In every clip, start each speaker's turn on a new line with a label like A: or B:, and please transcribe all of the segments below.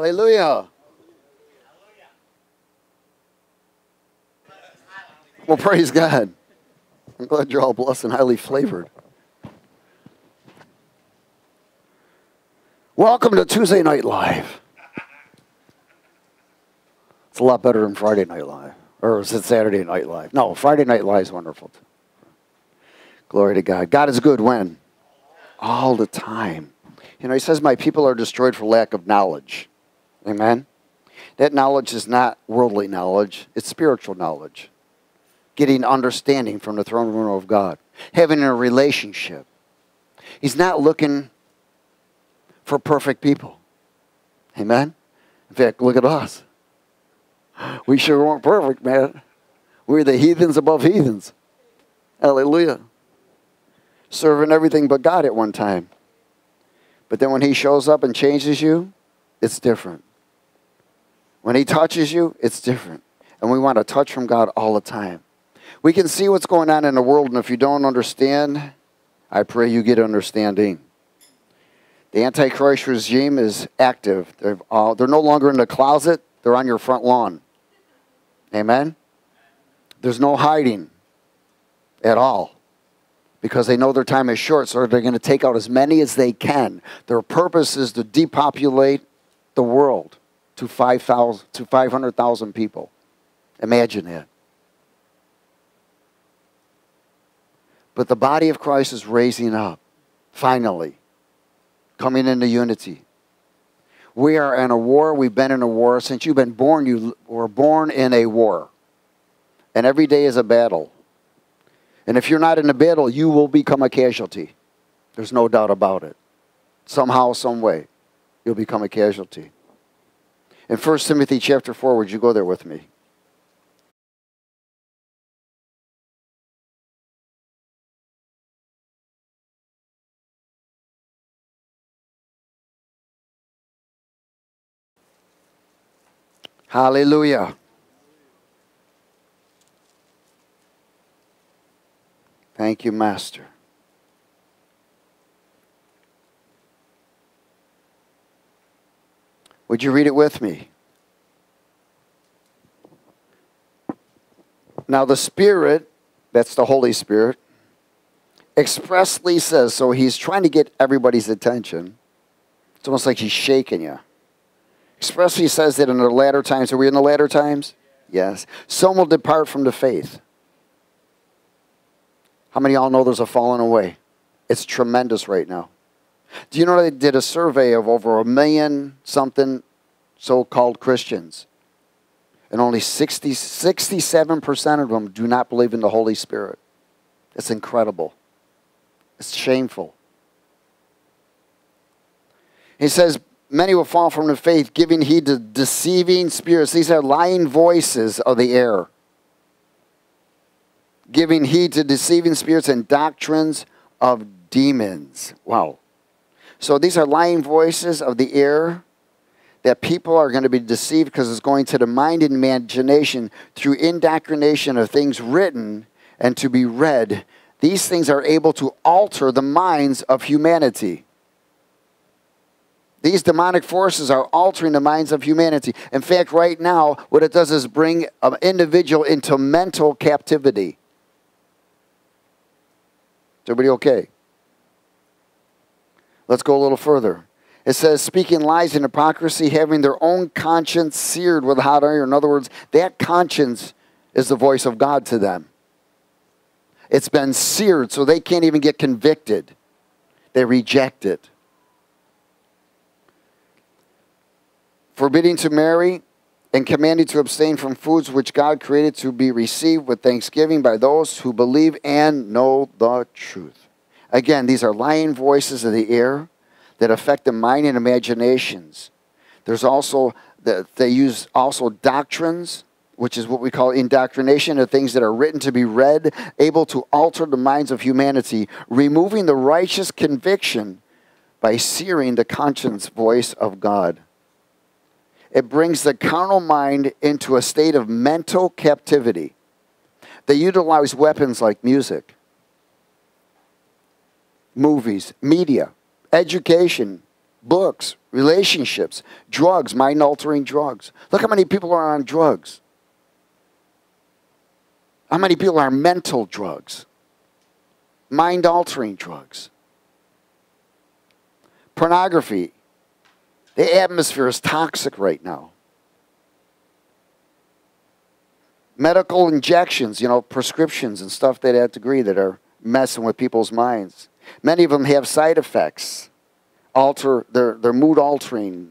A: Hallelujah. Well, praise God. I'm glad you're all blessed and highly flavored. Welcome to Tuesday Night Live. It's a lot better than Friday Night Live. Or is it Saturday Night Live? No, Friday Night Live is wonderful. Glory to God. God is good when? All the time. You know, he says, My people are destroyed for lack of knowledge. Amen? That knowledge is not worldly knowledge, it's spiritual knowledge. Getting understanding from the throne room of God, having a relationship. He's not looking for perfect people. Amen? In fact, look at us. We sure weren't perfect, man. We're the heathens above heathens. Hallelujah. Serving everything but God at one time. But then when He shows up and changes you, it's different. When He touches you, it's different. And we want to touch from God all the time. We can see what's going on in the world, and if you don't understand, I pray you get understanding. The Antichrist regime is active. They're, uh, they're no longer in the closet, they're on your front lawn. Amen? There's no hiding at all because they know their time is short, so they're going to take out as many as they can. Their purpose is to depopulate the world to 5,000 to 500,000 people. Imagine that. But the body of Christ is raising up, finally, coming into unity. We are in a war. We've been in a war. Since you've been born, you were born in a war. And every day is a battle. And if you're not in a battle, you will become a casualty. There's no doubt about it. Somehow, some way, you'll become a casualty. In 1 Timothy chapter 4, would you go there with me? Hallelujah. Thank you, Master. Would you read it with me? Now, the Spirit, that's the Holy Spirit, expressly says, so he's trying to get everybody's attention. It's almost like he's shaking you. Expressly says that in the latter times, are we in the latter times? Yes. Some will depart from the faith. How many of y'all know there's a falling away? It's tremendous right now. Do you know they did a survey of over a million something so called Christians? And only 60, 67% of them do not believe in the Holy Spirit. It's incredible. It's shameful. He says, Many will fall from the faith, giving heed to deceiving spirits. These are lying voices of the air giving heed to deceiving spirits and doctrines of demons. Wow. So these are lying voices of the air that people are going to be deceived because it's going to the mind and imagination through indoctrination of things written and to be read. These things are able to alter the minds of humanity. These demonic forces are altering the minds of humanity. In fact, right now, what it does is bring an individual into mental captivity. Is everybody okay? Let's go a little further. It says, speaking lies and hypocrisy, having their own conscience seared with hot iron. In other words, that conscience is the voice of God to them. It's been seared so they can't even get convicted. They reject it. Forbidding to marry, and commanding to abstain from foods which God created to be received with thanksgiving by those who believe and know the truth. Again, these are lying voices of the air that affect the mind and imaginations. There's also that they use also doctrines, which is what we call indoctrination of things that are written to be read, able to alter the minds of humanity, removing the righteous conviction by searing the conscience voice of God. It brings the carnal mind into a state of mental captivity. They utilize weapons like music, movies, media, education, books, relationships, drugs, mind altering drugs. Look how many people are on drugs. How many people are mental drugs, mind altering drugs? Pornography. The atmosphere is toxic right now. Medical injections, you know, prescriptions and stuff to that degree that are messing with people's minds. Many of them have side effects, alter their, their mood altering.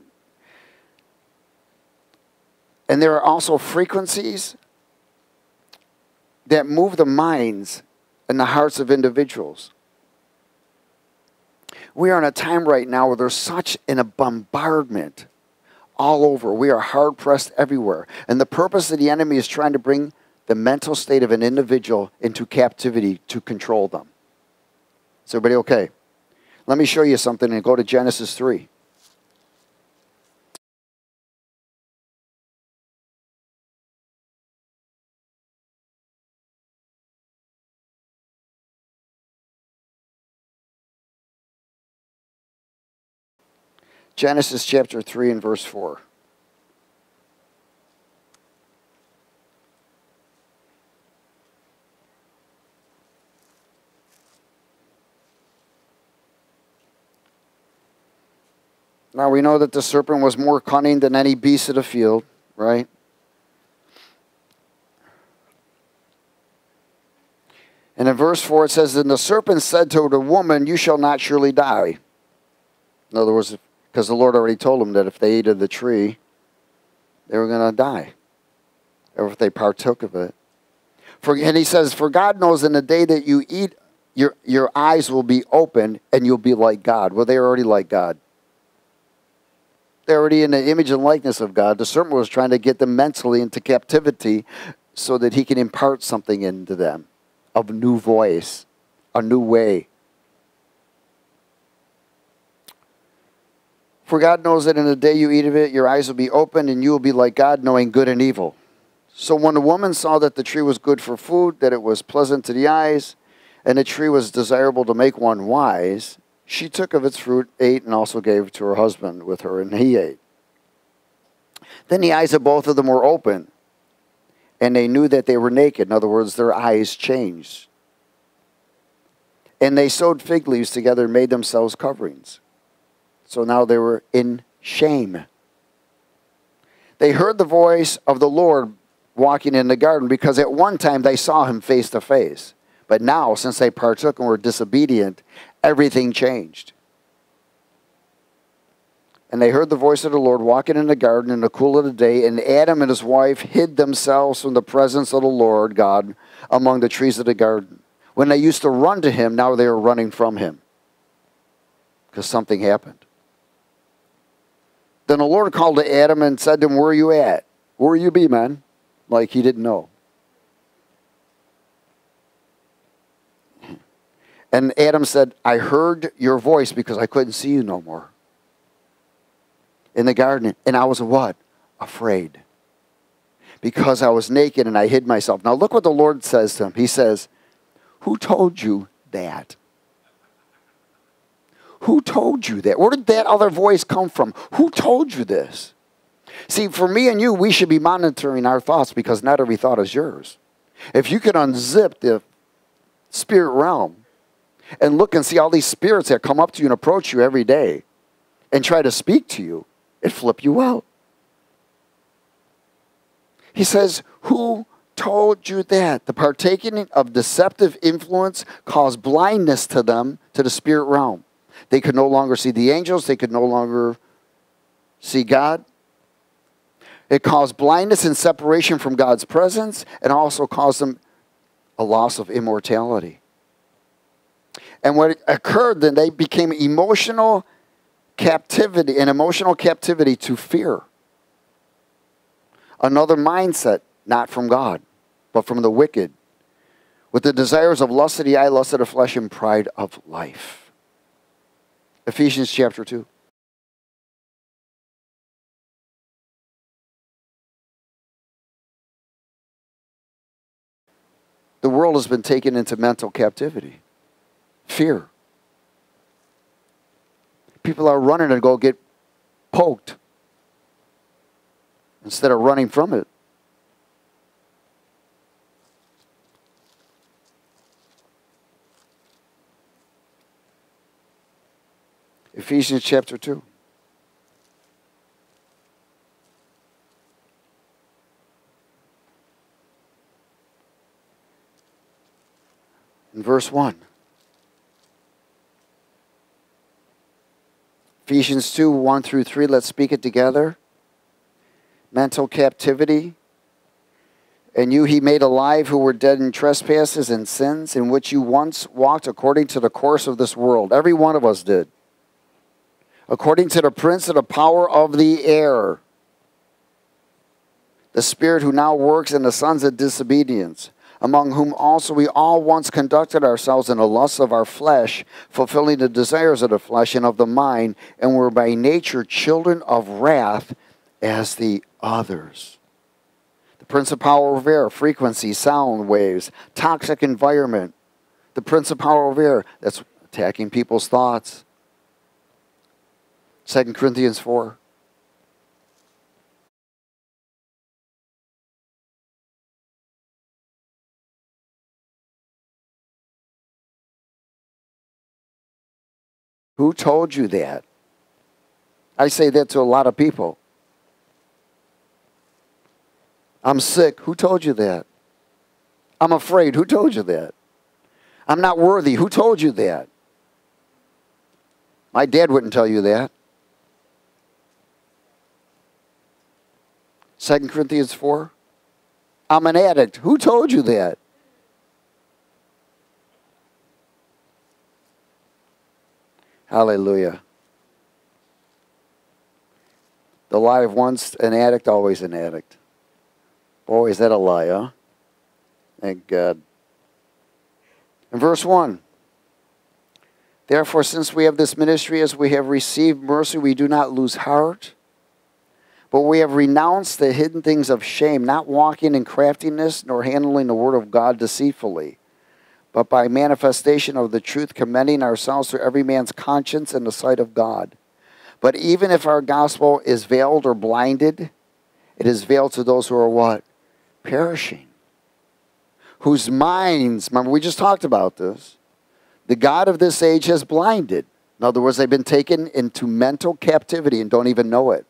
A: And there are also frequencies that move the minds and the hearts of individuals. We are in a time right now where there's such an, a bombardment all over. We are hard pressed everywhere. And the purpose of the enemy is trying to bring the mental state of an individual into captivity to control them. Is everybody okay? Let me show you something and go to Genesis 3. Genesis chapter 3 and verse 4. Now we know that the serpent was more cunning than any beast of the field, right? And in verse 4 it says, And the serpent said to the woman, You shall not surely die. In other words, because the Lord already told them that if they ate of the tree, they were going to die, or if they partook of it. For, and he says, For God knows in the day that you eat, your, your eyes will be opened and you'll be like God. Well, they're already like God. Already in the image and likeness of God. The serpent was trying to get them mentally into captivity so that he can impart something into them of new voice, a new way. For God knows that in the day you eat of it, your eyes will be opened, and you will be like God, knowing good and evil. So when the woman saw that the tree was good for food, that it was pleasant to the eyes, and the tree was desirable to make one wise, she took of its fruit, ate, and also gave to her husband with her, and he ate. Then the eyes of both of them were open, and they knew that they were naked. In other words, their eyes changed. And they sewed fig leaves together and made themselves coverings. So now they were in shame. They heard the voice of the Lord walking in the garden because at one time they saw him face to face. But now, since they partook and were disobedient, everything changed. And they heard the voice of the Lord walking in the garden in the cool of the day, and Adam and his wife hid themselves from the presence of the Lord God among the trees of the garden. When they used to run to him, now they are running from him because something happened. Then the Lord called to Adam and said to him, Where are you at? Where you be, man? Like he didn't know. And Adam said, I heard your voice because I couldn't see you no more. In the garden. And I was what? Afraid. Because I was naked and I hid myself. Now look what the Lord says to him. He says, Who told you that? Who told you that? Where did that other voice come from? Who told you this? See, for me and you, we should be monitoring our thoughts because not every thought is yours. If you could unzip the spirit realm and look and see all these spirits that come up to you and approach you every day and try to speak to you, it flip you out. He says, Who told you that? The partaking of deceptive influence caused blindness to them to the spirit realm. They could no longer see the angels, they could no longer see God. It caused blindness and separation from God's presence, and also caused them a loss of immortality. And what occurred then, they became emotional captivity, an emotional captivity to fear. Another mindset, not from God, but from the wicked, with the desires of lust of the eye, lust of the flesh, and pride of life. Ephesians chapter 2. The world has been taken into mental captivity, fear. People are running to go get poked instead of running from it. Ephesians chapter 2. In verse 1. Ephesians 2 1 through 3, let's speak it together. Mental captivity. And you he made alive who were dead in trespasses and sins, in which you once walked according to the course of this world. Every one of us did. According to the prince of the power of the air, the spirit who now works in the sons of disobedience among whom also we all once conducted ourselves in the lusts of our flesh, fulfilling the desires of the flesh and of the mind, and were by nature children of wrath as the others. The prince of power of air, frequency, sound waves, toxic environment. The prince of power of air, that's attacking people's thoughts. 2 Corinthians 4. Who told you that? I say that to a lot of people. I'm sick. Who told you that? I'm afraid. Who told you that? I'm not worthy. Who told you that? My dad wouldn't tell you that. 2 Corinthians 4. I'm an addict. Who told you that? Hallelujah. The lie of once an addict, always an addict. Boy, is that a lie, huh? Thank God. In verse 1 Therefore, since we have this ministry as we have received mercy, we do not lose heart, but we have renounced the hidden things of shame, not walking in craftiness nor handling the word of God deceitfully but by manifestation of the truth, commending ourselves to every man's conscience in the sight of God. But even if our gospel is veiled or blinded, it is veiled to those who are what? Perishing. Whose minds, remember, we just talked about this, the God of this age has blinded. In other words, they've been taken into mental captivity and don't even know it.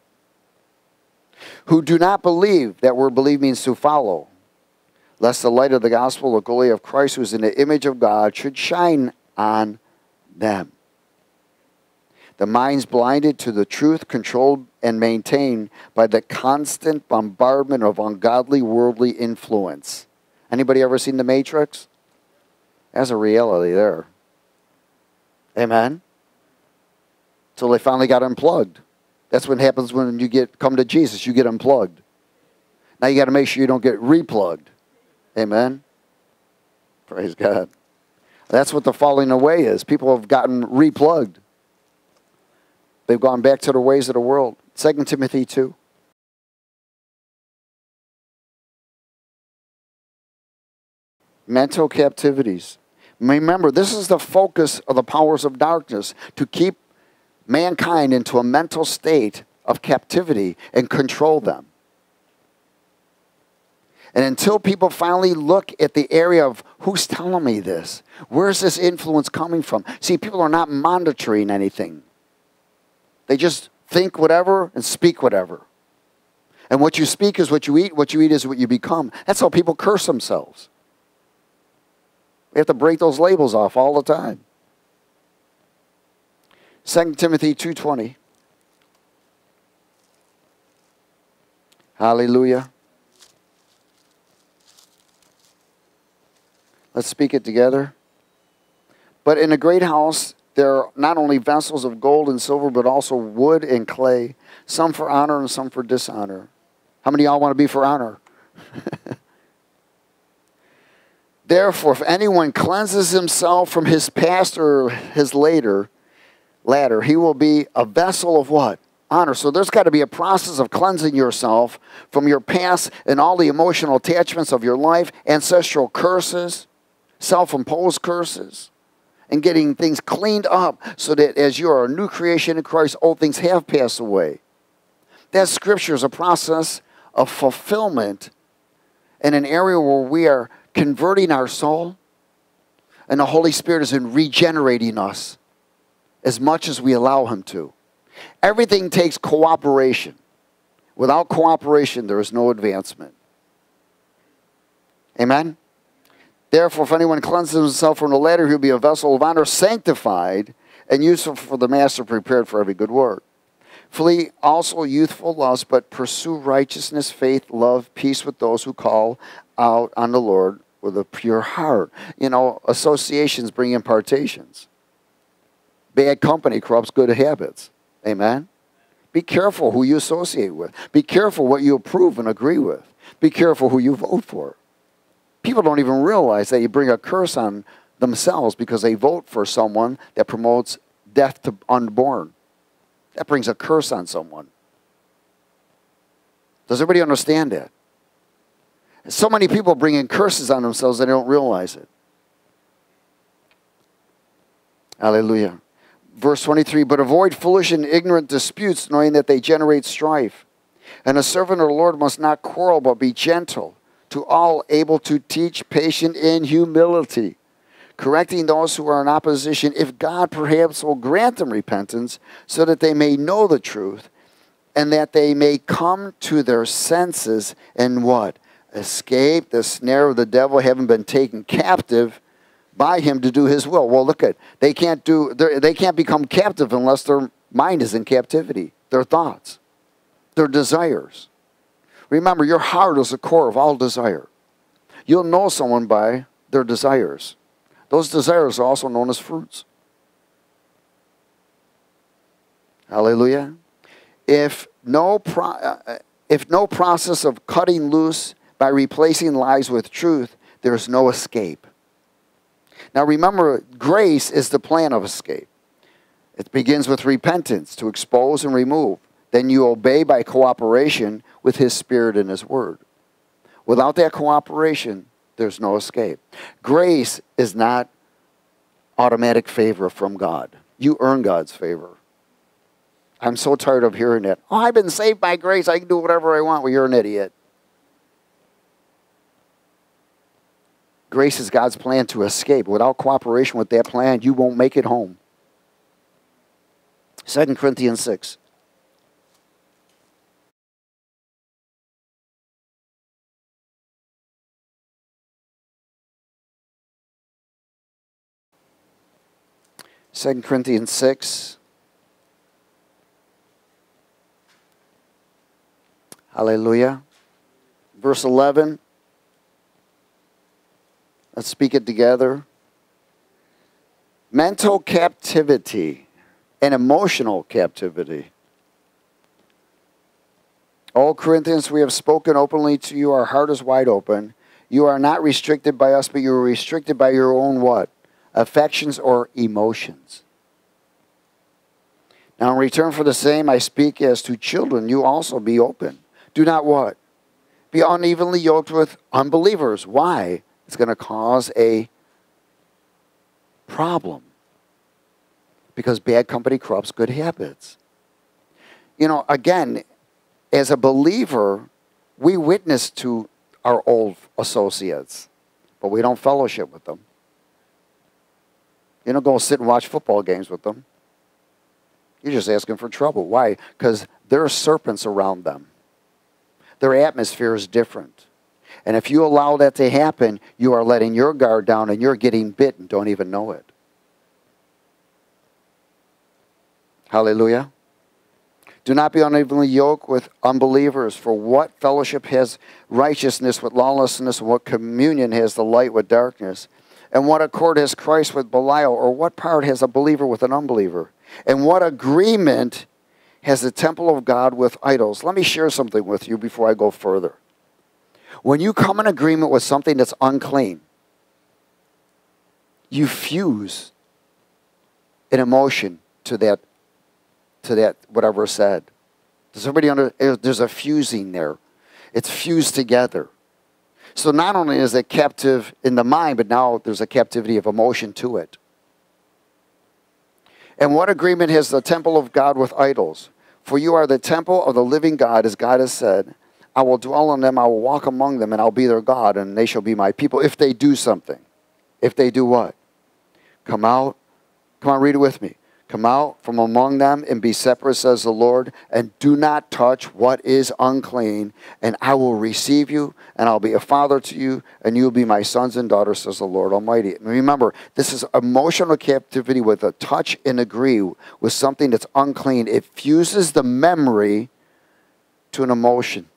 A: Who do not believe, that word believe means to follow lest the light of the gospel, the glory of Christ, who is in the image of God, should shine on them. The minds blinded to the truth, controlled and maintained by the constant bombardment of ungodly worldly influence. Anybody ever seen The Matrix? That's a reality there. Amen. So they finally got unplugged. That's what happens when you get come to Jesus. You get unplugged. Now you got to make sure you don't get replugged. Amen. Praise God. That's what the falling away is. People have gotten replugged. They've gone back to the ways of the world. 2 Timothy 2. Mental captivities. Remember, this is the focus of the powers of darkness to keep mankind into a mental state of captivity and control them. And until people finally look at the area of who's telling me this, where's this influence coming from? See, people are not monitoring anything, they just think whatever and speak whatever. And what you speak is what you eat, what you eat is what you become. That's how people curse themselves. We have to break those labels off all the time. 2 Timothy 2:20 Hallelujah. Let's speak it together. But in a great house, there are not only vessels of gold and silver, but also wood and clay, some for honor and some for dishonor. How many y'all want to be for honor? Therefore, if anyone cleanses himself from his past or his later ladder, he will be a vessel of what? Honor. So there's got to be a process of cleansing yourself from your past and all the emotional attachments of your life, ancestral curses, self imposed curses, and getting things cleaned up so that as you are a new creation in Christ, old things have passed away. That scripture is a process of fulfillment in an area where we are converting our soul and the Holy Spirit is in regenerating us as much as we allow Him to. Everything takes cooperation. Without cooperation, there is no advancement. Amen? Therefore, if anyone cleanses himself from the latter, he'll be a vessel of honor, sanctified and useful for the master, prepared for every good work. Flee also youthful lusts, but pursue righteousness, faith, love, peace with those who call out on the Lord with a pure heart. You know, associations bring impartations. Bad company corrupts good habits. Amen? Be careful who you associate with. Be careful what you approve and agree with. Be careful who you vote for. People don't even realize that you bring a curse on themselves because they vote for someone that promotes death to unborn. That brings a curse on someone. Does everybody understand that? So many people bringing curses on themselves they don't realize it. Hallelujah. Verse 23 But avoid foolish and ignorant disputes, knowing that they generate strife. And a servant of the Lord must not quarrel, but be gentle to all, able to teach, patient in humility, correcting those who are in opposition, if God perhaps will grant them repentance, so that they may know the truth, and that they may come to their senses and what? Escape the snare of the devil, having been taken captive by him to do his will. Well, look at they can't do they can't become captive unless their mind is in captivity. Their thoughts, their desires. Remember, your heart is the core of all desire. You'll know someone by their desires. Those desires are also known as fruits. Hallelujah. If no, uh, if no process of cutting loose by replacing lies with truth, there's no escape. Now remember, grace is the plan of escape. It begins with repentance to expose and remove. Then you obey by cooperation with His Spirit and His Word. Without that cooperation, there's no escape. Grace is not automatic favor from God. You earn God's favor. I'm so tired of hearing that. Oh, I've been saved by grace. I can do whatever I want. Well, you're an idiot. Grace is God's plan to escape. Without cooperation with that plan, you won't make it home. 2 Corinthians 6. Second Corinthians 6. Hallelujah. Verse 11. Let's speak it together. Mental captivity and emotional captivity. All Corinthians, we have spoken openly to you. Our heart is wide open. You are not restricted by us, but you are restricted by your own what? Affections or emotions. Now, in return for the same, I speak as to children. You also be open. Do not what? Be unevenly yoked with unbelievers. Why? It's going to cause a problem because bad company corrupts good habits. You know, again, as a believer, we witness to our old associates, but we don't fellowship with them. You don't go sit and watch football games with them. You're just asking for trouble. Why? Because there are serpents around them. Their atmosphere is different. And if you allow that to happen, you are letting your guard down and you're getting bit and don't even know it. Hallelujah. Do not be unevenly yoked with unbelievers, for what fellowship has righteousness with lawlessness, and what communion has the light with darkness? And what accord has Christ with Belial, or what part has a believer with an unbeliever? And what agreement has the temple of God with idols? Let me share something with you before I go further. When you come in agreement with something that's unclean, you fuse an emotion to that, to that whatever said. Does everybody under? Eh, there's a fusing there. It's fused together. So not only is it captive in the mind, but now there's a captivity of emotion to it. And what agreement has the temple of God with idols? For you are the temple of the living God, as God has said. I will dwell in them, I will walk among them, and I'll be their God, and they shall be my people. If they do something. If they do what? Come out. Come on, read it with me. Come out from among them and be separate, says the Lord, and do not touch what is unclean, and I will receive you, and I'll be a father to you, and you'll be my sons and daughters, says the Lord Almighty. And remember, this is emotional captivity with a touch and agree with something that's unclean. It fuses the memory to an emotion.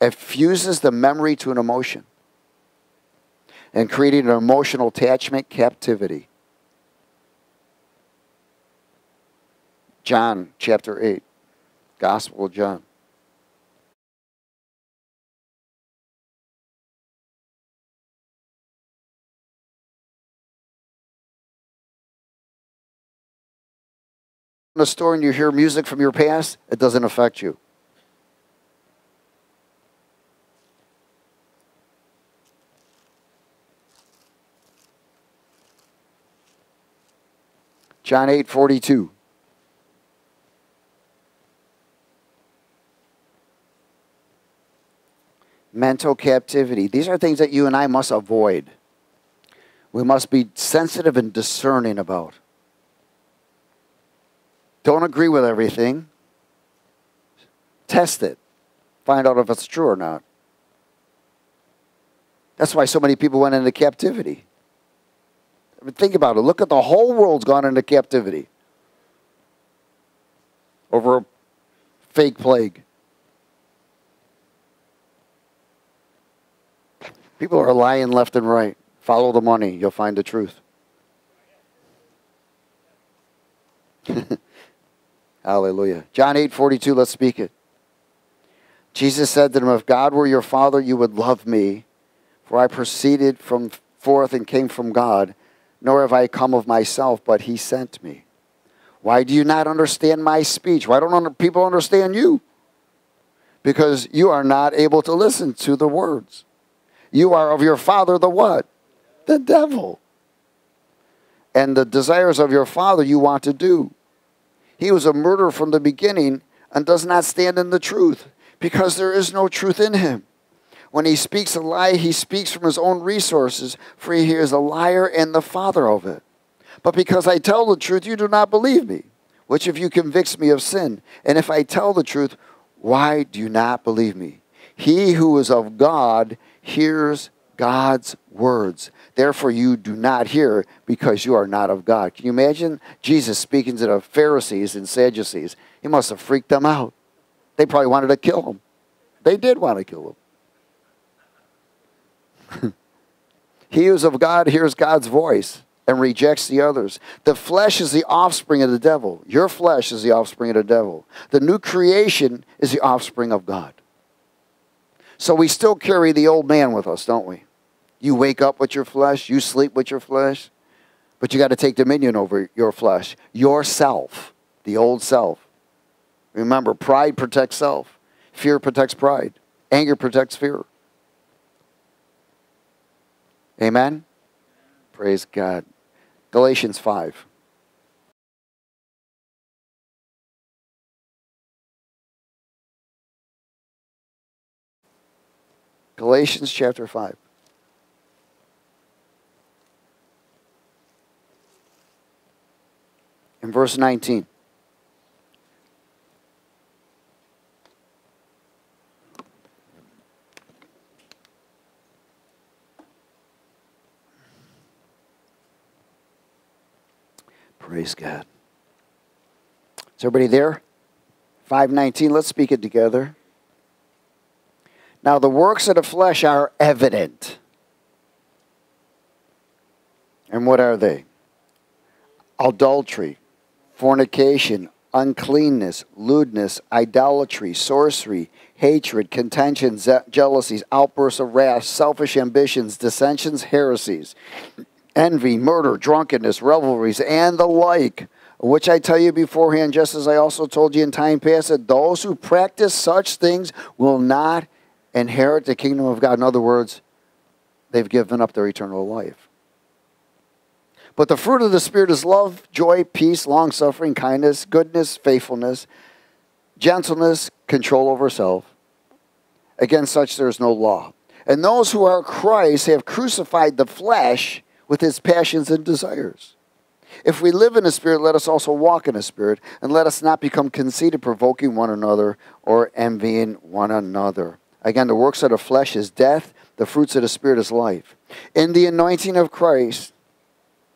A: It fuses the memory to an emotion and creating an emotional attachment captivity. John chapter 8, Gospel of John. In a store and you hear music from your past, it doesn't affect you. John 8 42. Mental captivity. These are things that you and I must avoid. We must be sensitive and discerning about. Don't agree with everything. Test it. Find out if it's true or not. That's why so many people went into captivity. I mean, think about it. Look at the whole world's gone into captivity over a fake plague. People are lying left and right. Follow the money, you'll find the truth. Hallelujah. John 8 42, let's speak it. Jesus said to them, If God were your father, you would love me, for I proceeded from forth and came from God, nor have I come of myself, but he sent me. Why do you not understand my speech? Why don't people understand you? Because you are not able to listen to the words. You are of your father, the what? The devil. And the desires of your father you want to do. He was a murderer from the beginning and does not stand in the truth because there is no truth in him. When he speaks a lie, he speaks from his own resources, for he is a liar and the father of it. But because I tell the truth, you do not believe me. Which of you convicts me of sin? And if I tell the truth, why do you not believe me? He who is of God hears God's words. Therefore, you do not hear because you are not of God. Can you imagine Jesus speaking to the Pharisees and Sadducees? He must have freaked them out. They probably wanted to kill him. They did want to kill him. he who is of God hears God's voice and rejects the others. The flesh is the offspring of the devil. Your flesh is the offspring of the devil. The new creation is the offspring of God. So we still carry the old man with us, don't we? You wake up with your flesh, you sleep with your flesh, but you got to take dominion over your flesh, yourself, the old self. Remember, pride protects self, fear protects pride, anger protects fear. Amen? Praise God. Galatians 5. Galatians chapter 5. In verse 19. Praise God. Is everybody there? 519. Let's speak it together. Now, the works of the flesh are evident. And what are they? Adultery, fornication, uncleanness, lewdness, idolatry, sorcery, hatred, contentions, jealousies, outbursts of wrath, selfish ambitions, dissensions, heresies, envy, murder, drunkenness, revelries, and the like. Which I tell you beforehand, just as I also told you in time past, that those who practice such things will not inherit the kingdom of God. In other words, they've given up their eternal life. But the fruit of the Spirit is love, joy, peace, long suffering, kindness, goodness, faithfulness, gentleness, control over self. Against such there is no law. And those who are Christ have crucified the flesh with its passions and desires. If we live in the Spirit, let us also walk in the Spirit, and let us not become conceited, provoking one another, or envying one another. Again, the works of the flesh is death, the fruits of the Spirit is life. In the anointing of Christ,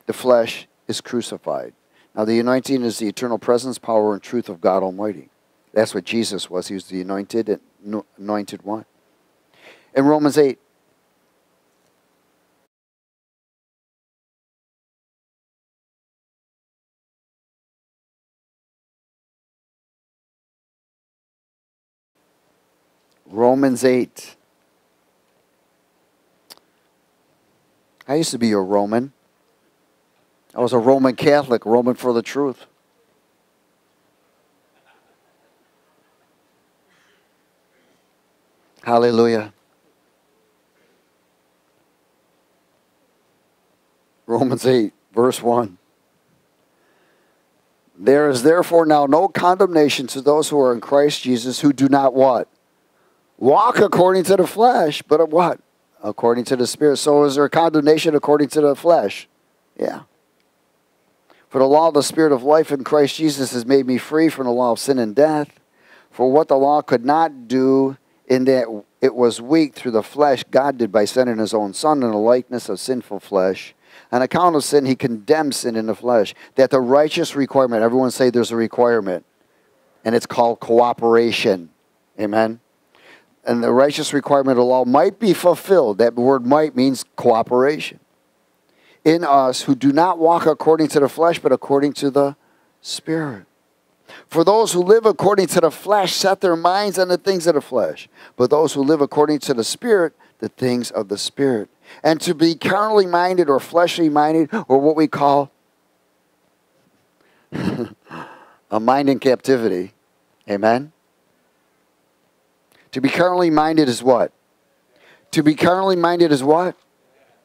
A: the flesh is crucified. Now, the anointing is the eternal presence, power, and truth of God Almighty. That's what Jesus was. He was the anointed, anointed one. In Romans 8, Romans 8. I used to be a Roman. I was a Roman Catholic, Roman for the truth. Hallelujah. Romans 8, verse 1. There is therefore now no condemnation to those who are in Christ Jesus who do not what? Walk according to the flesh, but what? According to the Spirit. So is there condemnation according to the flesh? Yeah. For the law of the Spirit of life in Christ Jesus has made me free from the law of sin and death. For what the law could not do, in that it was weak through the flesh, God did by sending his own Son in the likeness of sinful flesh. On account of sin, he condemned sin in the flesh. That the righteous requirement, everyone say there's a requirement, and it's called cooperation. Amen and the righteous requirement of law might be fulfilled. That word might means cooperation. In us who do not walk according to the flesh, but according to the Spirit. For those who live according to the flesh set their minds on the things of the flesh, but those who live according to the Spirit, the things of the Spirit. And to be carnally minded or fleshly minded, or what we call a mind in captivity. Amen? To be carnally minded is what? To be carnally minded is what?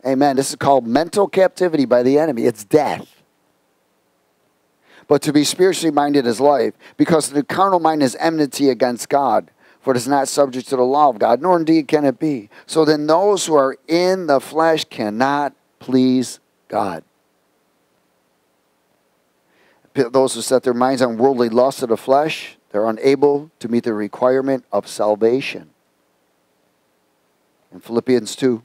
A: Amen. This is called mental captivity by the enemy. It's death. But to be spiritually minded is life, because the carnal mind is enmity against God, for it is not subject to the law of God, nor indeed can it be. So then those who are in the flesh cannot please God. Those who set their minds on worldly lust of the flesh, they're unable to meet the requirement of salvation. In Philippians 2,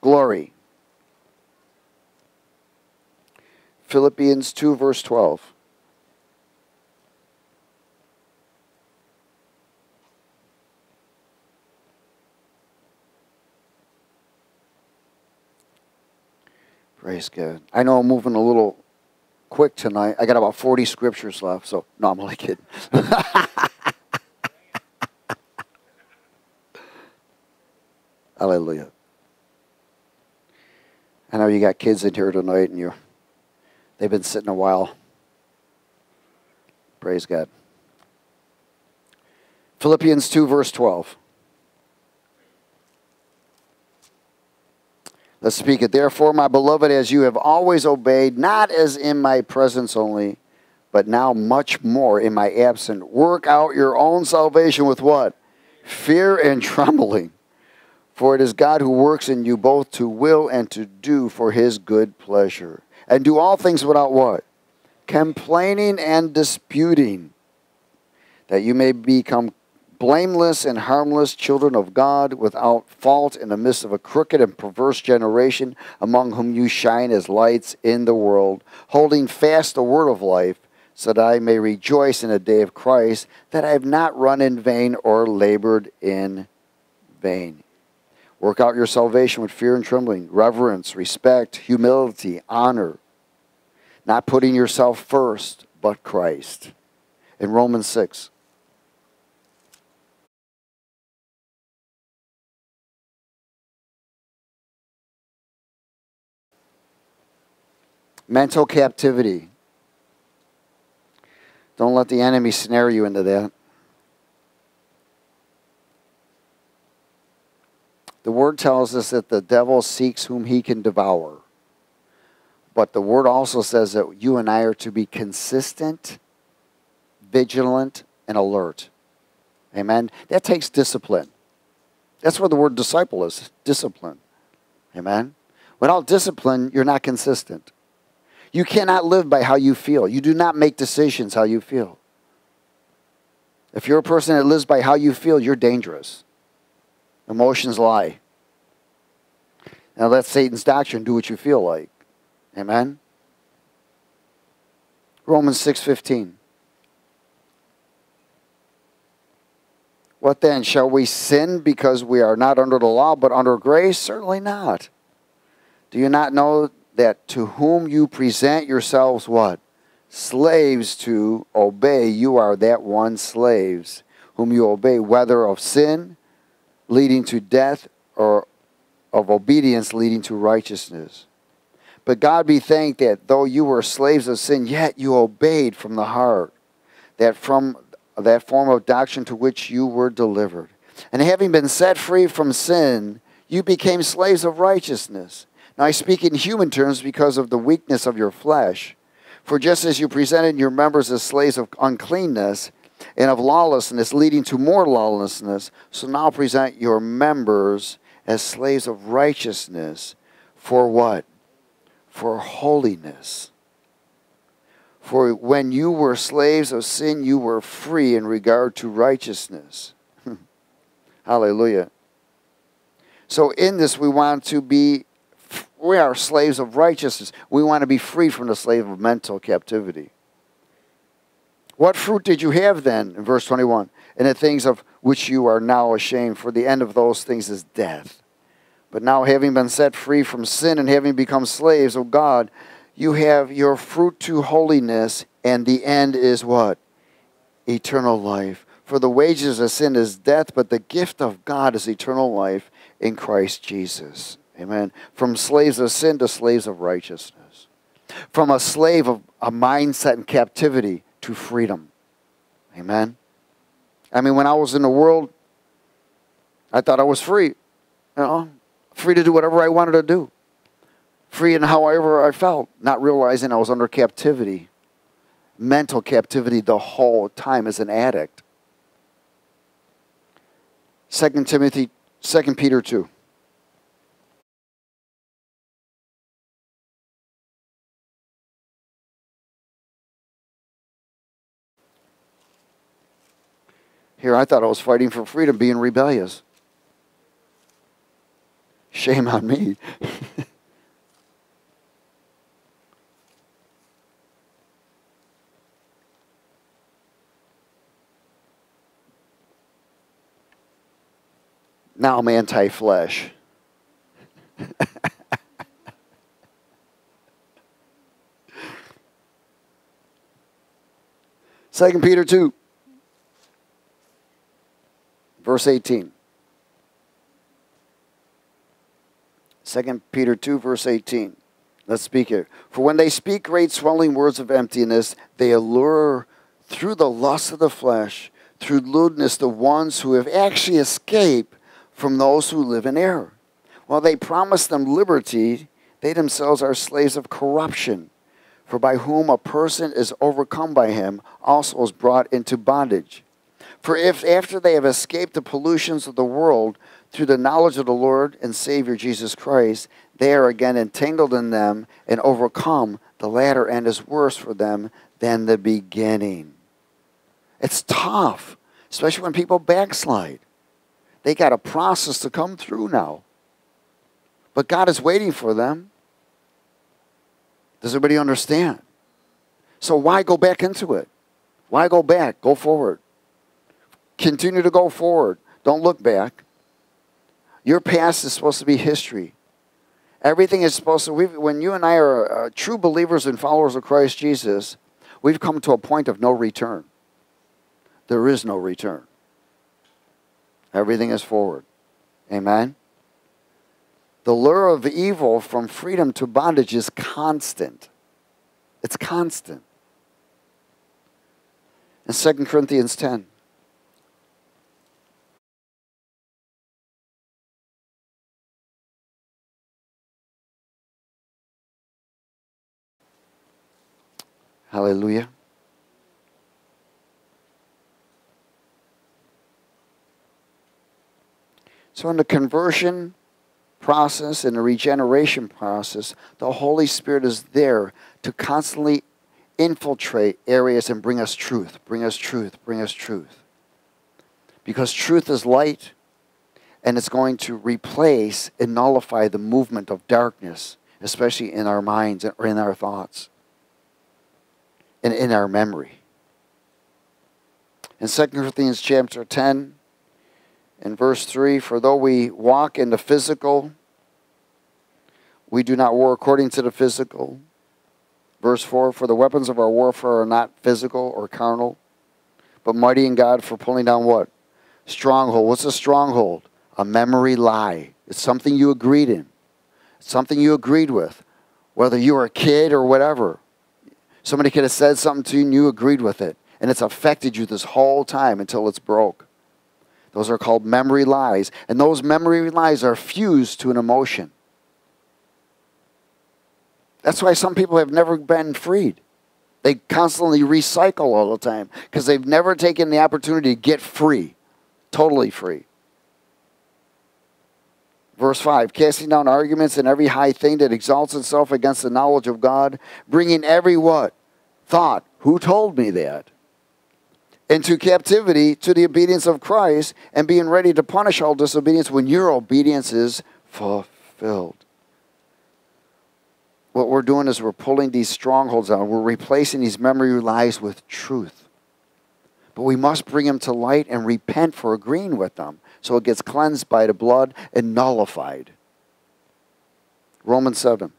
A: glory. Philippians 2, verse 12. Praise God. I know I'm moving a little quick tonight. I got about 40 scriptures left, so no, I'm only kidding. Hallelujah. I know you got kids in here tonight and you they've been sitting a while. Praise God. Philippians 2 verse 12. Let's speak it. Therefore, my beloved, as you have always obeyed, not as in my presence only, but now much more in my absence, work out your own salvation with what? Fear and trembling. For it is God who works in you both to will and to do for his good pleasure. And do all things without what? Complaining and disputing, that you may become blameless and harmless children of God, without fault in the midst of a crooked and perverse generation, among whom you shine as lights in the world, holding fast the word of life, so that I may rejoice in the day of Christ, that I have not run in vain or labored in vain. Work out your salvation with fear and trembling, reverence, respect, humility, honor, not putting yourself first, but Christ. In Romans 6, Mental captivity. Don't let the enemy snare you into that. The word tells us that the devil seeks whom he can devour. But the word also says that you and I are to be consistent, vigilant, and alert. Amen. That takes discipline. That's where the word disciple is discipline. Amen. Without discipline, you're not consistent. You cannot live by how you feel. You do not make decisions how you feel. If you're a person that lives by how you feel, you're dangerous. Emotions lie. Now let Satan's doctrine do what you feel like. Amen. Romans 6:15. What then? Shall we sin because we are not under the law but under grace? Certainly not. Do you not know that to whom you present yourselves what? Slaves to obey, you are that one slaves whom you obey, whether of sin leading to death or of obedience leading to righteousness. But God be thanked that though you were slaves of sin, yet you obeyed from the heart, that from that form of doctrine to which you were delivered. And having been set free from sin, you became slaves of righteousness. Now I speak in human terms because of the weakness of your flesh. For just as you presented your members as slaves of uncleanness and of lawlessness, leading to more lawlessness, so now present your members as slaves of righteousness. For what? For holiness. For when you were slaves of sin, you were free in regard to righteousness. Hallelujah. So, in this, we want to be, we are slaves of righteousness. We want to be free from the slave of mental captivity. What fruit did you have then, in verse 21? In the things of which you are now ashamed, for the end of those things is death. But now, having been set free from sin and having become slaves of God, you have your fruit to holiness, and the end is what? Eternal life. For the wages of sin is death, but the gift of God is eternal life in Christ Jesus. Amen. From slaves of sin to slaves of righteousness. From a slave of a mindset in captivity to freedom. Amen. I mean, when I was in the world, I thought I was free. You know, free to do whatever I wanted to do. Free in however I felt, not realizing I was under captivity, mental captivity the whole time as an addict. 2 Timothy, 2 Peter 2. Here, I thought I was fighting for freedom, being rebellious. Shame on me. now I'm anti flesh. Second Peter 2. Verse 18. 2 Peter 2, verse 18. Let's speak here. For when they speak great swelling words of emptiness, they allure through the lust of the flesh, through lewdness, the ones who have actually escaped from those who live in error. While they promise them liberty, they themselves are slaves of corruption. For by whom a person is overcome by him, also is brought into bondage. For if after they have escaped the pollutions of the world through the knowledge of the Lord and Savior Jesus Christ, they are again entangled in them and overcome, the latter end is worse for them than the beginning. It's tough, especially when people backslide. They got a process to come through now. But God is waiting for them. Does everybody understand? So why go back into it? Why go back? Go forward. Continue to go forward. Don't look back. Your past is supposed to be history. Everything is supposed to, when you and I are uh, true believers and followers of Christ Jesus, we've come to a point of no return. There is no return. Everything is forward. Amen? The lure of evil from freedom to bondage is constant. It's constant. In 2 Corinthians 10. Hallelujah. So, in the conversion process, in the regeneration process, the Holy Spirit is there to constantly infiltrate areas and bring us truth, bring us truth, bring us truth. Because truth is light and it's going to replace and nullify the movement of darkness, especially in our minds or in our thoughts and in our memory. In 2 Corinthians chapter 10, in verse 3 For though we walk in the physical, we do not war according to the physical. Verse 4 For the weapons of our warfare are not physical or carnal, but mighty in God for pulling down what? Stronghold. What's a stronghold? A memory lie. It's something you agreed in, it's something you agreed with, whether you were a kid or whatever. Somebody could have said something to you and you agreed with it, and it's affected you this whole time until it's broke. Those are called memory lies. And those memory lies are fused to an emotion. That's why some people have never been freed. They constantly recycle all the time because they've never taken the opportunity to get free, totally free. Verse 5 casting down arguments and every high thing that exalts itself against the knowledge of God, bringing every what? Thought. Who told me that? into captivity to the obedience of Christ and being ready to punish all disobedience when your obedience is fulfilled. What we're doing is we're pulling these strongholds out. We're replacing these memory lies with truth. But we must bring them to light and repent for agreeing with them so it gets cleansed by the blood and nullified. Romans 7.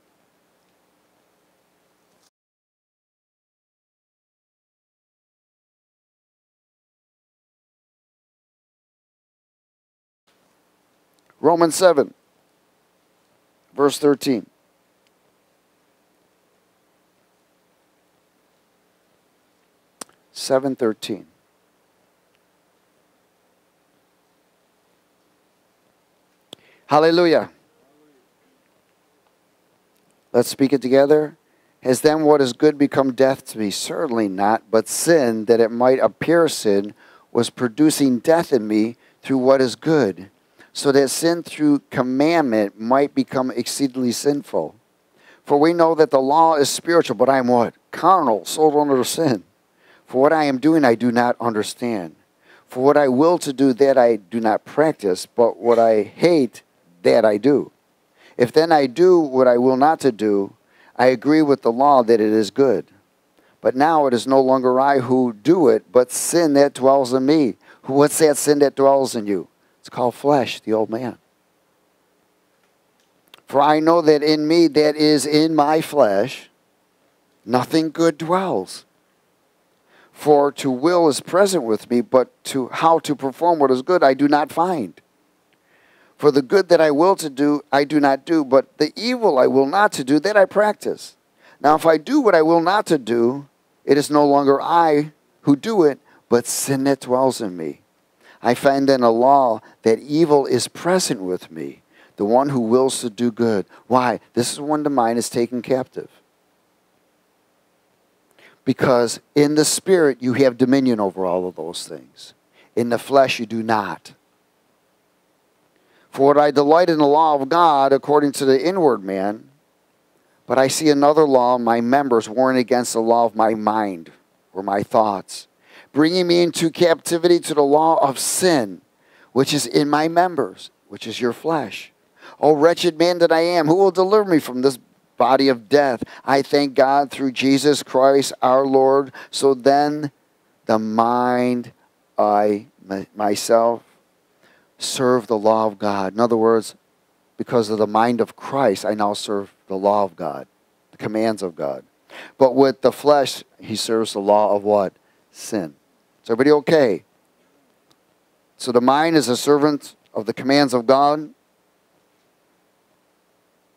A: Romans 7, verse 13. Seven thirteen. Hallelujah. Let's speak it together. Has then what is good become death to me? Certainly not, but sin, that it might appear sin, was producing death in me through what is good so that sin through commandment might become exceedingly sinful. For we know that the law is spiritual, but I am what? Carnal, sold under sin. For what I am doing, I do not understand. For what I will to do, that I do not practice, but what I hate, that I do. If then I do what I will not to do, I agree with the law that it is good. But now it is no longer I who do it, but sin that dwells in me. What's that sin that dwells in you? It's called flesh, the old man. For I know that in me, that is in my flesh, nothing good dwells. For to will is present with me, but to how to perform what is good I do not find. For the good that I will to do, I do not do, but the evil I will not to do, that I practice. Now, if I do what I will not to do, it is no longer I who do it, but sin that dwells in me. I find in a law that evil is present with me, the one who wills to do good. Why? This is when the mind is taken captive. Because in the spirit, you have dominion over all of those things. In the flesh, you do not. For what I delight in the law of God according to the inward man, but I see another law in my members warring against the law of my mind or my thoughts bringing me into captivity to the law of sin, which is in my members, which is your flesh. O wretched man that I am, who will deliver me from this body of death? I thank God through Jesus Christ our Lord. So then, the mind, I myself, serve the law of God. In other words, because of the mind of Christ, I now serve the law of God, the commands of God. But with the flesh, he serves the law of what? Sin. Is everybody okay? So the mind is a servant of the commands of God.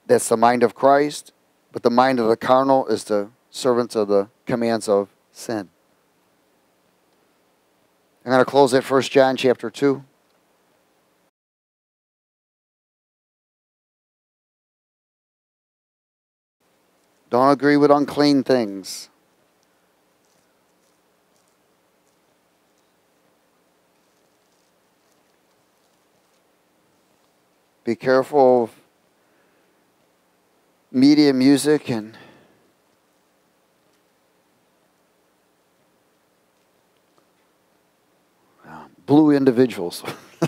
A: That's the mind of Christ. But the mind of the carnal is the servants of the commands of sin. I'm going to close at 1 John chapter 2. Don't agree with unclean things. Be careful of media music and blue individuals.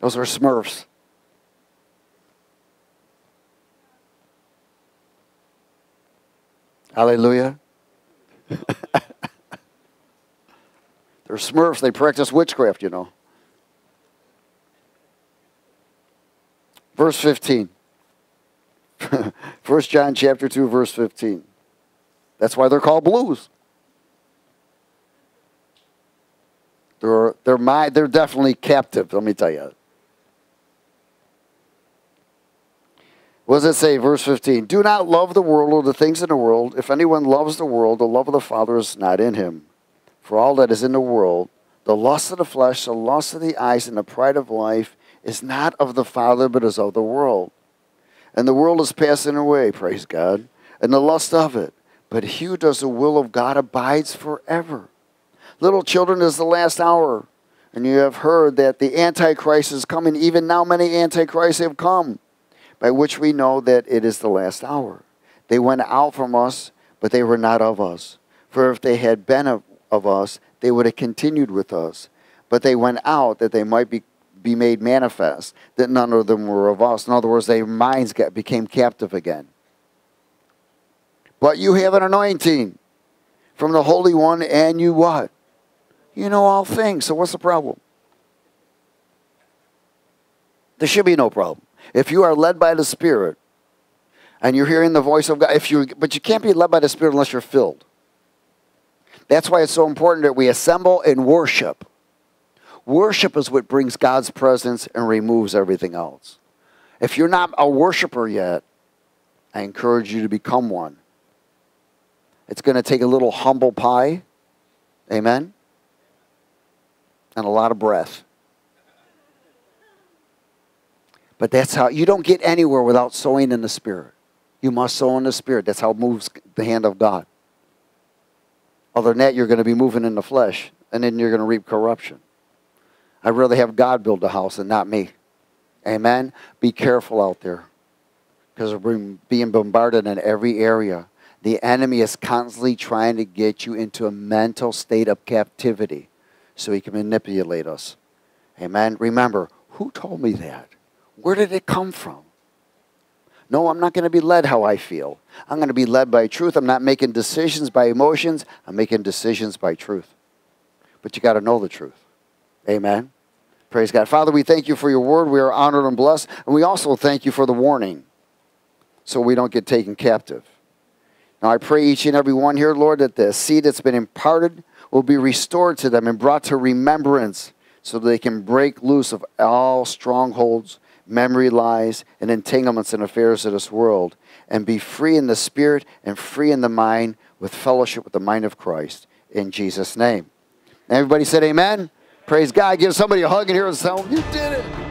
A: Those are smurfs. Hallelujah. They're smurfs. They practice witchcraft, you know. Verse 15. 1 John chapter 2, verse 15. That's why they're called blues. They're, they're, my, they're definitely captive, let me tell you. What does it say, verse 15? Do not love the world or the things in the world. If anyone loves the world, the love of the Father is not in him. For all that is in the world, the lust of the flesh, the lust of the eyes, and the pride of life, is not of the Father, but is of the world. And the world is passing away, praise God, and the lust of it. But he who does the will of God abides forever. Little children is the last hour. And you have heard that the Antichrist is coming. Even now, many Antichrists have come, by which we know that it is the last hour. They went out from us, but they were not of us. For if they had been of, of us, they would have continued with us. But they went out that they might be be made manifest that none of them were of us. In other words, their minds got, became captive again. But you have an anointing from the Holy One, and you what? You know all things. So what's the problem? There should be no problem. If you are led by the Spirit and you're hearing the voice of God, if you but you can't be led by the Spirit unless you're filled. That's why it's so important that we assemble and worship. Worship is what brings God's presence and removes everything else. If you're not a worshiper yet, I encourage you to become one. It's going to take a little humble pie, amen, and a lot of breath. But that's how you don't get anywhere without sowing in the Spirit. You must sow in the Spirit. That's how it moves the hand of God. Other than that, you're going to be moving in the flesh, and then you're going to reap corruption. I'd rather have God build the house than not me. Amen? Be careful out there because we're being bombarded in every area. The enemy is constantly trying to get you into a mental state of captivity so he can manipulate us. Amen? Remember, who told me that? Where did it come from? No, I'm not going to be led how I feel. I'm going to be led by truth. I'm not making decisions by emotions. I'm making decisions by truth. But you got to know the truth. Amen. Praise God. Father, we thank you for your word. We are honored and blessed. And we also thank you for the warning so we don't get taken captive. Now I pray each and every one here, Lord, that the seed that's been imparted will be restored to them and brought to remembrance so they can break loose of all strongholds, memory lies, and entanglements and affairs of this world and be free in the spirit and free in the mind with fellowship with the mind of Christ. In Jesus' name. Everybody said amen. Praise God. Give somebody a hug and hear us You did it.